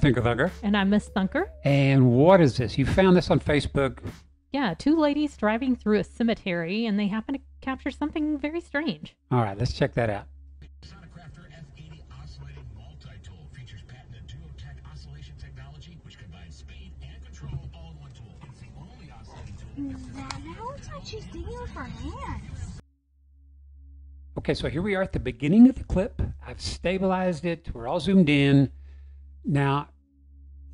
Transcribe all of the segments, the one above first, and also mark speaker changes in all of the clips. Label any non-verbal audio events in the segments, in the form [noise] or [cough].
Speaker 1: ThinkerThunker.
Speaker 2: And I'm Miss Thunker.
Speaker 1: And what is this? You found this on Facebook.
Speaker 2: Yeah, two ladies driving through a cemetery and they happen to capture something very strange.
Speaker 1: All right, let's check that out.
Speaker 3: Sonicrafter F80 oscillating multi-tool features patented duotech oscillation technology, which combines speed and control all in one tool. It's the only oscillating tool.
Speaker 4: That now looks like she's digging with her hands.
Speaker 1: Okay, so here we are at the beginning of the clip. I've stabilized it. We're all zoomed in. Now,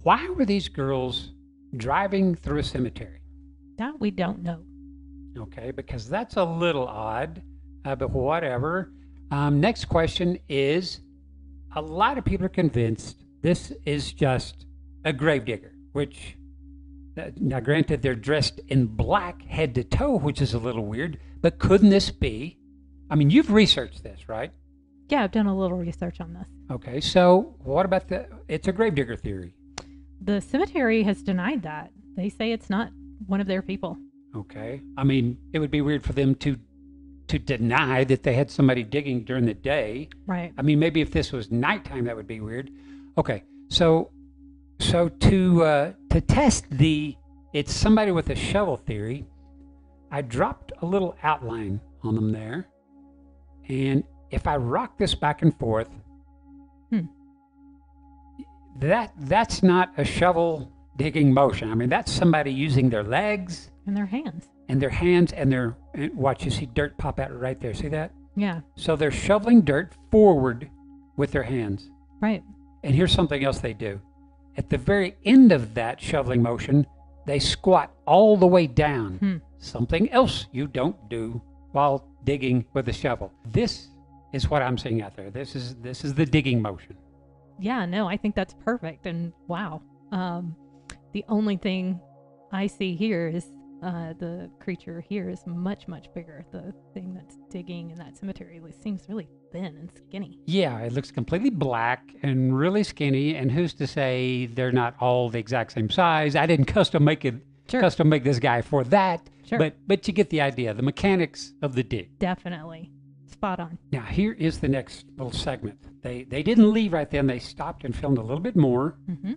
Speaker 1: why were these girls driving through a cemetery?
Speaker 2: That we don't know.
Speaker 1: Okay, because that's a little odd, uh, but whatever. Um, next question is a lot of people are convinced this is just a gravedigger, which, uh, now granted, they're dressed in black head to toe, which is a little weird, but couldn't this be? I mean, you've researched this, right?
Speaker 2: Yeah, I've done a little research on this.
Speaker 1: Okay, so what about the? It's a gravedigger theory.
Speaker 2: The cemetery has denied that. They say it's not one of their people.
Speaker 1: Okay, I mean, it would be weird for them to to deny that they had somebody digging during the day.
Speaker 2: Right.
Speaker 1: I mean, maybe if this was nighttime, that would be weird. Okay, so so to uh, to test the it's somebody with a shovel theory, I dropped a little outline on them there, and if I rock this back and forth. That that's not a shovel digging motion. I mean, that's somebody using their legs
Speaker 2: and their hands.
Speaker 1: and their hands and their and watch. You see dirt pop out right there. See that?
Speaker 2: Yeah.
Speaker 1: So they're shoveling dirt forward with their hands.
Speaker 2: Right.
Speaker 1: And here's something else they do. At the very end of that shoveling motion, they squat all the way down.
Speaker 2: Hmm.
Speaker 1: Something else you don't do while digging with a shovel. This is what I'm seeing out there. This is this is the digging motion.
Speaker 2: Yeah, no, I think that's perfect. And wow. Um, the only thing I see here is uh, the creature here is much, much bigger. The thing that's digging in that cemetery seems really thin and skinny.
Speaker 1: Yeah, it looks completely black and really skinny. And who's to say they're not all the exact same size? I didn't custom make it,
Speaker 2: Sure.
Speaker 1: custom make this guy for that.
Speaker 2: Sure.
Speaker 1: But but you get the idea. The mechanics of the dig.
Speaker 2: Definitely. Spot on.
Speaker 1: Now here is the next little segment. They they didn't leave right then. They stopped and filmed a little bit more.
Speaker 2: hmm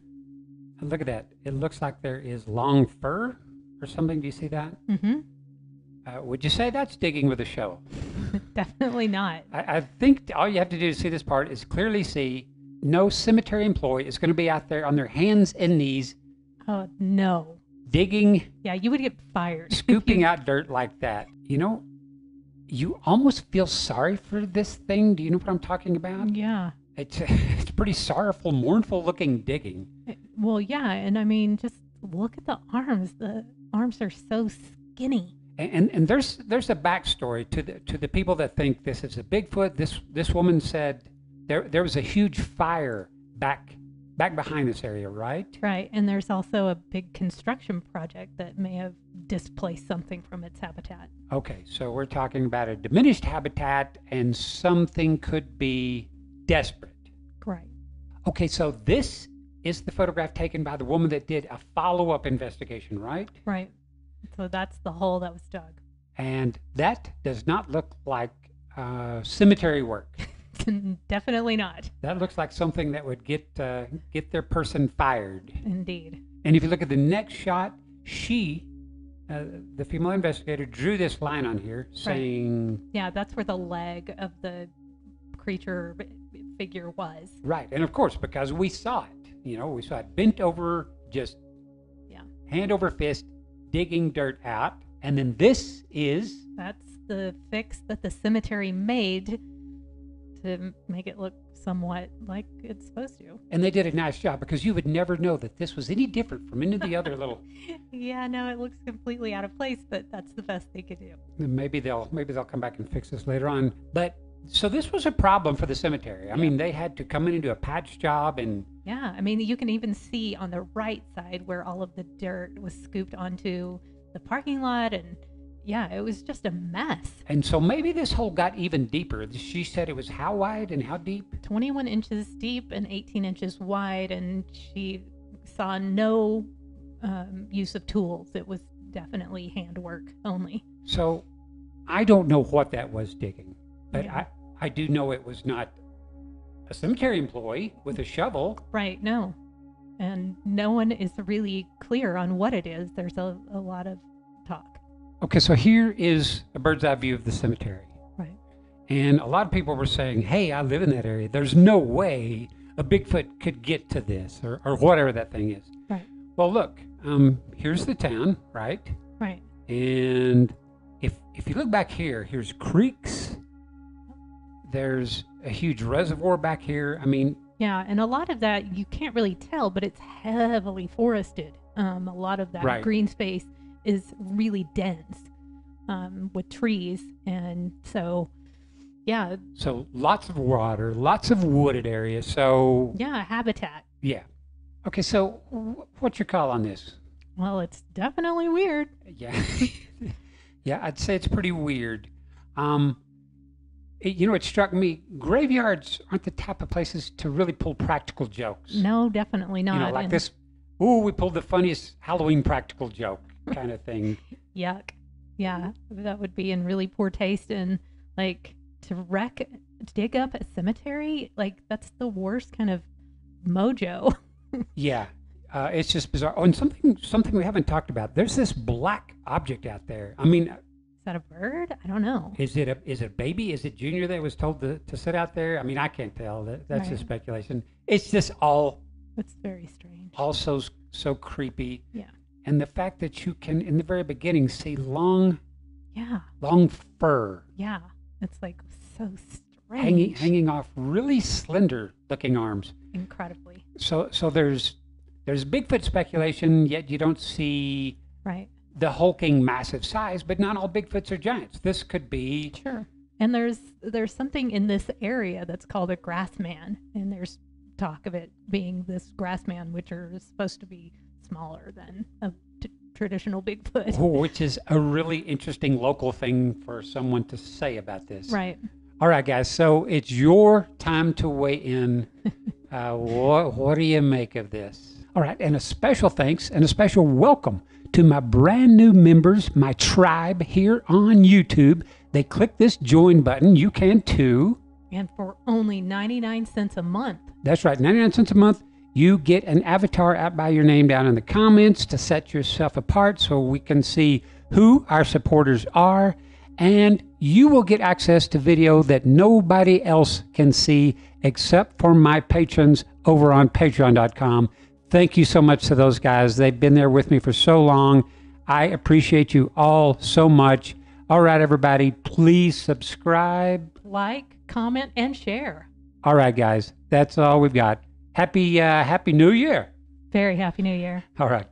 Speaker 1: And look at that. It looks like there is long fur or something. Do you see that?
Speaker 2: hmm
Speaker 1: Uh, would you say that's digging with a shovel? [laughs]
Speaker 2: Definitely not.
Speaker 1: I, I think all you have to do to see this part is clearly see no cemetery employee is going to be out there on their hands and knees
Speaker 2: Oh, no.
Speaker 1: digging,
Speaker 2: Yeah, you would get fired. [laughs]
Speaker 1: scooping out dirt like that. You know, you almost feel sorry for this thing. Do you know what I'm talking about?
Speaker 2: yeah.
Speaker 1: It's [laughs] it's pretty sorrowful, mournful looking digging.
Speaker 2: Eh, Well, yeah. And I mean, just look at the arms. The arms are so skinny.
Speaker 1: And, and and there's there's a backstory to the to the people that think this is a Bigfoot. This this woman said there there was a huge fire back back behind this area, right?
Speaker 2: Right. And there's also a big construction project that may have displaced something from its habitat.
Speaker 1: Okay, so we're talking about a diminished habitat and something could be desperate.
Speaker 2: Right.
Speaker 1: Okay, so this is the photograph taken by the woman that did a follow-up investigation, right?
Speaker 2: Right. So that's the hole that was dug.
Speaker 1: And that does not look like uh, cemetery work. [laughs] [laughs]
Speaker 2: Definitely not.
Speaker 1: That looks like something that would get uh, get their person fired.
Speaker 2: Indeed.
Speaker 1: And if you look at the next shot, she, uh, the female investigator, drew this line on here saying,
Speaker 2: Yeah, that's where the leg of the creature figure was.
Speaker 1: right. And of course, because we saw it, you know, we saw it bent over, just
Speaker 2: Yeah.
Speaker 1: hand over fist, digging dirt out. And then this is,
Speaker 2: That's the fix that the cemetery made to make it look somewhat like it's supposed to.
Speaker 1: and they did a nice job because you would never know that this was any different from any of the other little. [laughs]
Speaker 2: yeah, no, it looks completely out of place, but that's the best they could do.
Speaker 1: Maybe they'll maybe they'll come back and fix this later on. But so this was a problem for the cemetery. I mean, they had to come in and do a patch job and
Speaker 2: Yeah, I mean, you can even see on the right side where all of the dirt was scooped onto the parking lot, and yeah, it was just a mess.
Speaker 1: And so maybe this hole got even deeper. She said it was how wide and how deep?
Speaker 2: 21 inches deep and 18 inches wide, and she saw no um, use of tools. It was definitely handwork only.
Speaker 1: So I don't know what that was digging, but
Speaker 2: Yeah.
Speaker 1: I, I do know it was not a cemetery employee with a shovel.
Speaker 2: Right, no. and no one is really clear on what it is. There's a, a lot of talk.
Speaker 1: Okay, so here is a bird's eye view of the cemetery.
Speaker 2: Right.
Speaker 1: And a lot of people were saying, hey, I live in that area. There's no way a Bigfoot could get to this or, or whatever that thing is.
Speaker 2: Right.
Speaker 1: Well, look, um, here's the town, right?
Speaker 2: Right.
Speaker 1: And if if you look back here, here's creeks. There's a huge reservoir back here. I mean,
Speaker 2: Yeah, and a lot of that you can't really tell, but it's heavily forested. Um, a lot of that
Speaker 1: Right.
Speaker 2: green space is really dense um, with trees, and so yeah,
Speaker 1: so lots of water, lots of wooded areas. So
Speaker 2: yeah, habitat.
Speaker 1: yeah. Okay, so wh- what's your call on this?
Speaker 2: Well, it's definitely weird.
Speaker 1: Yeah, [laughs] yeah, I'd say it's pretty weird. Um, it- you know, it struck me graveyards aren't the type of places to really pull practical jokes.
Speaker 2: No, definitely not.
Speaker 1: you know, like
Speaker 2: and
Speaker 1: this. Ooh, we pulled the funniest Halloween practical joke kind of thing.
Speaker 2: Yuck. Yeah, that would be in really poor taste. And like to wreck, dig up a cemetery, like that's the worst kind of mojo. [laughs]
Speaker 1: Yeah, uh, it's just bizarre. Oh, and something something we haven't talked about. There's this black object out there. I mean,
Speaker 2: Is that a bird? I don't know.
Speaker 1: is it a is it a baby? Is it Junior that was told to, to sit out there? I mean, I can't tell. That, that's
Speaker 2: Right.
Speaker 1: just speculation. It's just all
Speaker 2: It's very strange.
Speaker 1: also so creepy.
Speaker 2: Yeah.
Speaker 1: And the fact that you can, in the very beginning, see long
Speaker 2: Yeah,
Speaker 1: long fur
Speaker 2: yeah. It's like so strange.
Speaker 1: hanging hanging off really slender looking arms.
Speaker 2: incredibly.
Speaker 1: So so there's there's Bigfoot speculation, yet you don't see
Speaker 2: Right.
Speaker 1: the hulking massive size, but not all Bigfoots are giants. This could be
Speaker 2: Sure. And there's there's something in this area that's called a Grassman, and there's talk of it being this Grassman, which are supposed to be smaller than a t- traditional Bigfoot.
Speaker 1: which is a really interesting local thing for someone to say about this.
Speaker 2: Right.
Speaker 1: All right, guys. So it's your time to weigh in. [laughs] Uh, what, what do you make of this? All right. And a special thanks and a special welcome to my brand new members, my tribe here on YouTube. They click this join button. You can too.
Speaker 2: And for only 99 cents a month.
Speaker 1: That's right, 99 cents a month. You get an avatar out by your name down in the comments to set yourself apart so we can see who our supporters are. And you will get access to video that nobody else can see except for my patrons over on patreon.com. Thank you so much to those guys. They've been there with me for so long. I appreciate you all so much. All right, everybody, please subscribe.
Speaker 2: Like, comment, and share.
Speaker 1: All right, guys, that's all we've got. Happy uh, Happy New Year.
Speaker 2: Very happy new year.
Speaker 1: All right.